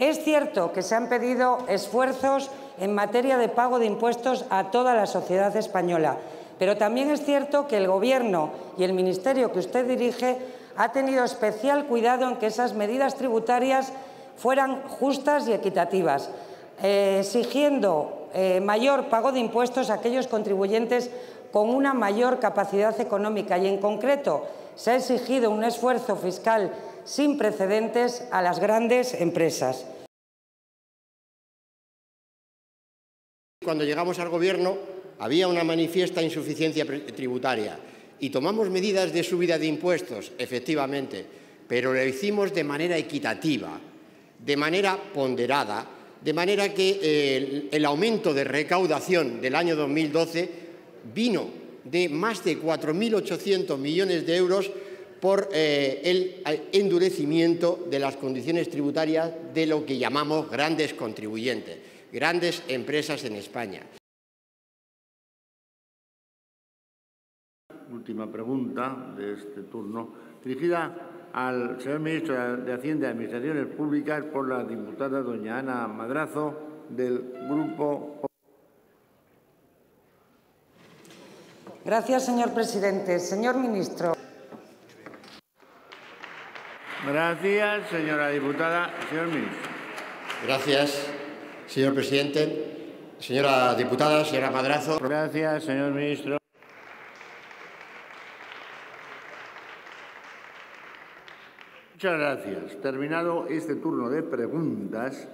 Es cierto que se han pedido esfuerzos en materia de pago de impuestos a toda la sociedad española, pero también es cierto que el Gobierno y el Ministerio que usted dirige ha tenido especial cuidado en que esas medidas tributarias fueran justas y equitativas, eh, exigiendo eh, mayor pago de impuestos a aquellos contribuyentes con una mayor capacidad económica. Y, en concreto, se ha exigido un esfuerzo fiscal sin precedentes a las grandes empresas. Cuando llegamos al Gobierno había una manifiesta insuficiencia tributaria y tomamos medidas de subida de impuestos, efectivamente, pero lo hicimos de manera equitativa, de manera ponderada, de manera que el, aumento de recaudación del año 2012 vino de más de 4.800 millones de euros por eh, el endurecimiento de las condiciones tributarias de lo que llamamos grandes contribuyentes, grandes empresas en España. Última pregunta de este turno, dirigida al señor ministro de Hacienda y Administraciones Públicas por la diputada doña Ana Madrazo del Grupo. Gracias, señor presidente. Señor ministro. Gracias, señora diputada. Señor ministro. Gracias, señor presidente. Señora diputada, señora Madrazo. Gracias, señor ministro. Muchas gracias. Terminado este turno de preguntas,